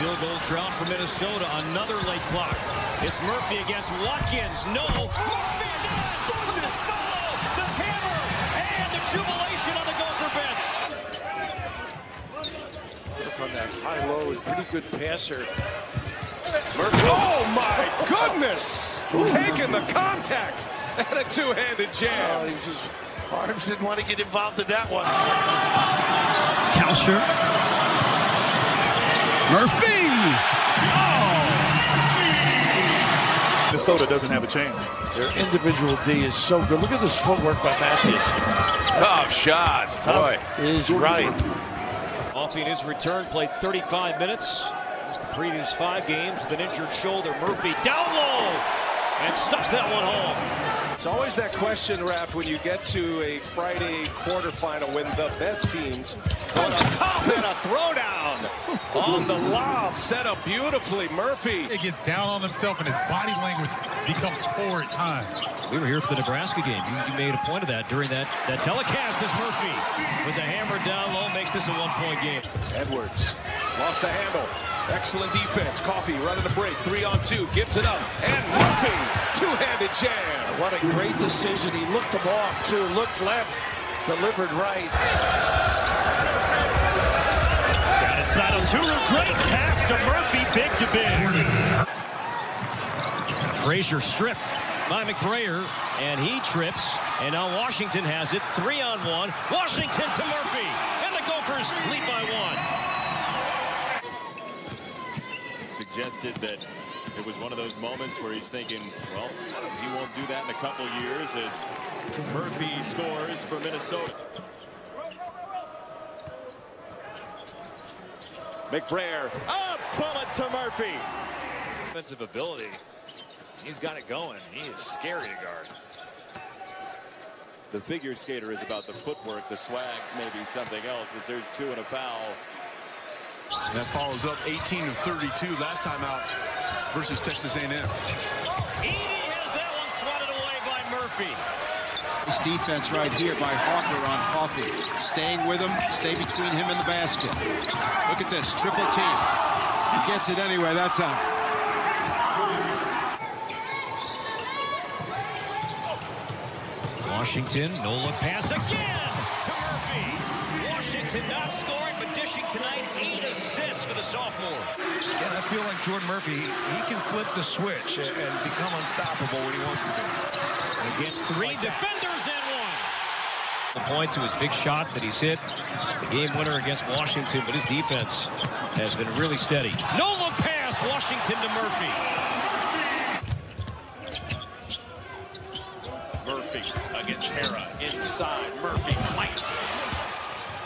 Field goal drought for Minnesota. Another late clock. It's Murphy against Watkins. No. Murphy again. The follow, the hammer, and the jubilation on the Gopher bench. From that high low is pretty good passer. Murphy. Oh my goodness! Taking the contact and a two-handed jam. Oh, he just arms didn't want to get involved in that one. Kalscheur. Murphy! Oh, Minnesota doesn't have a chance. Their individual D is so good. Look at this footwork by Matthews. Tough shot. Boy. Is right. Coffey in his return played 35 minutes. Missed the previous five games with an injured shoulder. Murphy down low and stuffs that one home. It's always that question, Rap, when you get to a Friday quarterfinal when the best teams go on a top and a throwdown on the lob. Set up beautifully. Murphy. He gets down on himself and his body language becomes poor at times. We were here for the Nebraska game. You, you made a point of that during that, that telecast as Murphy with the hammer down low makes this a one-point game. Edwards lost the handle. Excellent defense. Coffey running the break. Three on two. Gives it up. And Murphy. Two-handed jam. What a great decision. He looked them off, too. Looked left, delivered right. Got inside on Turu. Great pass to Murphy. Big to big. Frazier stripped by McBrayer, and he trips. And now Washington has it. Three on one. Washington to Murphy. And the Gophers lead by one. suggested that it was one of those moments where he's thinking, well, he won't do that in a couple years as Murphy scores for Minnesota. McBrayer, a bullet to Murphy. Offensive ability, he's got it going. He is scary to guard. The figure skater is about the footwork, the swag, maybe something else, as there's two and a foul. That follows up 18 of 32 last time out versus Texas A&M. Oh, Edey has that one swatted away by Murphy. This defense right here by Hawker on Coffey. Staying with him, stay between him and the basket. Look at this, triple team. He gets it anyway, that's out. Washington, no look pass again to Murphy. Washington not scoring, but dishing tonight. Eight assists for the sophomore. Yeah, I feel like Jordan Murphy, he can flip the switch and, and become unstoppable when he wants to be. Against three defenders and one. The point to his big shot that he's hit. The game winner against Washington, but his defense has been really steady. No look pass, Washington to Murphy. Murphy against Hera. Inside. Murphy might.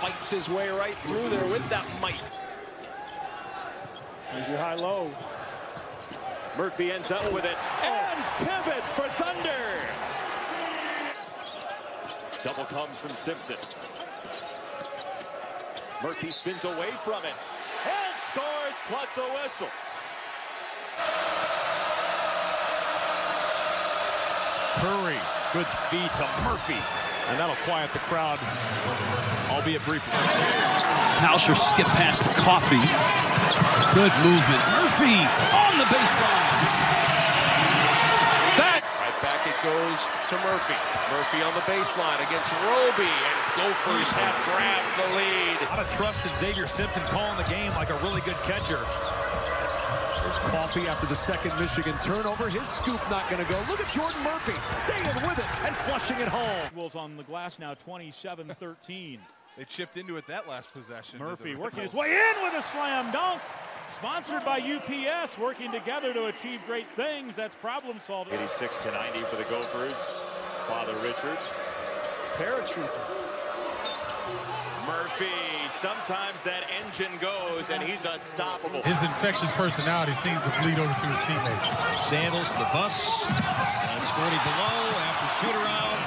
Fights his way right through there with that might. Here's your high-low. Murphy ends up with it and pivots for Thunder. Double comes from Simpson. Murphy spins away from it and scores plus a whistle. Curry, good feed to Murphy. And that'll quiet the crowd, albeit briefly. Kalscheur skip past to Coffey. Good movement. Murphy on the baseline. Right back it goes to Murphy. Murphy on the baseline against Roby, and Gophers have grabbed the lead. A lot of trust in Xavier Simpson calling the game like a really good catcher. There's Coffey after the second Michigan turnover. His scoop not going to go. Look at Jordan Murphy staying with it and flushing it home. Wolves on the glass now 27-13. They chipped into it that last possession. Murphy working his way in with a slam dunk. Sponsored by UPS, working together to achieve great things. That's problem solving. 86 to 90 for the Gophers. Father Richard. Paratrooper. Murphy. Sometimes that engine goes and he's unstoppable. His infectious personality seems to bleed over to his teammates. Sandals to the bus. And forty below after shoot around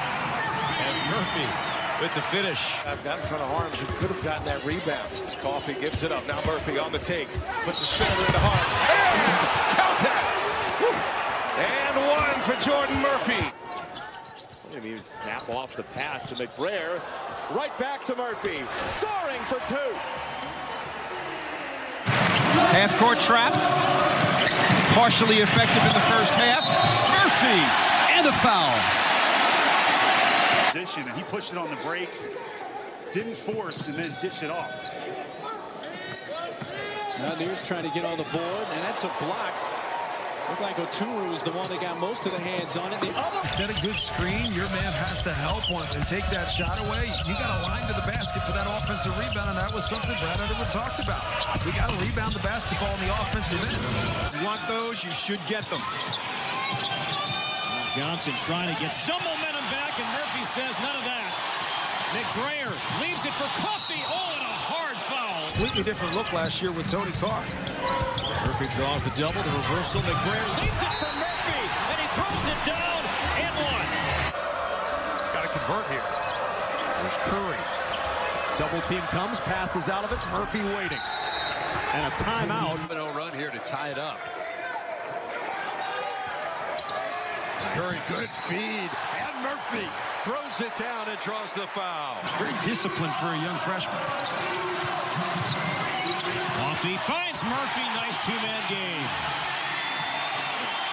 as Murphy with the finish. I've got in front of Haarms who could have gotten that rebound. Coffey gives it up. Now Murphy on the take. Puts his shoulder into Haarms. And count that. And one for Jordan Murphy. Didn't even snap off the pass to McBrayer. Right back to Murphy. Soaring for two. Half court trap. Partially effective in the first half. Murphy and a foul. Position, and he pushed it on the break. Didn't force and then dished it off. Mountaineers trying to get on the board, and that's a block. Looked like Oturu is the one that got most of the hands on it. The other set a good screen. Your man has to help once and take that shot away. You got to line to the basket for that offensive rebound, and that was something Brad Underwood talked about. We got to rebound the basketball in the offensive end. You want those, you should get them. Johnson trying to get some momentum back, and Murphy says none of that. McBrayer leaves it for Coffey. Oh, and a hard foul. Completely different look last year with Tony Carr. Murphy draws the double, the reversal. McBrayer leaves it for Murphy, and he throws it down and one. He's got to convert here. There's Curry. Double team comes, passes out of it. Murphy waiting. And a timeout. No run here to tie it up. Curry, good feed. And Murphy throws it down and draws the foul. Very disciplined for a young freshman. Coffey finds Murphy. Nice two-man game.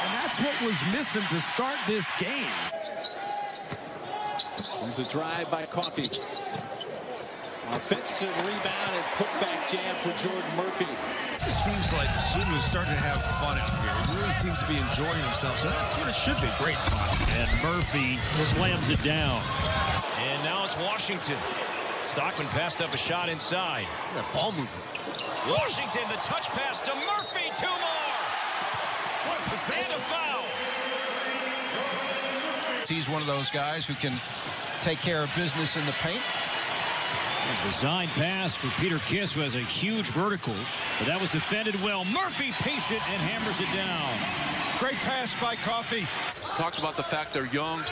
And that's what was missing to start this game. There's a drive by Coffey. Offensive rebound and putback jam for Jordan Murphy. It just seems like Sunu's starting to have fun out here. He really seems to be enjoying himself. So that's what it should be. Great fun. And Murphy slams it down. And now it's Washington. Stockman passed up a shot inside. That ball movement. Washington, the touch pass to Murphy. Two more. What a possession. And a foul. He's one of those guys who can take care of business in the paint. A design pass for Peter Kiss, who has a huge vertical. But that was defended well. Murphy patient and hammers it down. Great pass by Coffey. Talked about the fact they're young.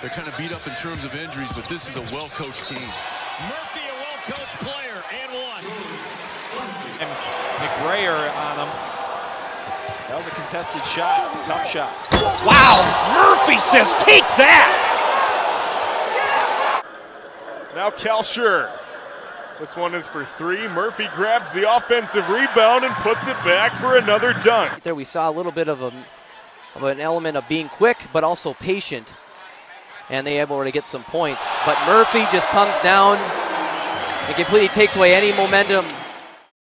They're kind of beat up in terms of injuries, but this is a well-coached team. Murphy, a well-coached player, and one. And McBrayer on him. That was a contested shot. Tough shot. Wow! Murphy says, take that! Now Kalscheur. This one is for three. Murphy grabs the offensive rebound and puts it back for another dunk. There we saw a little bit of, a, of an element of being quick, but also patient. And they able to get some points. But Murphy just comes down and completely takes away any momentum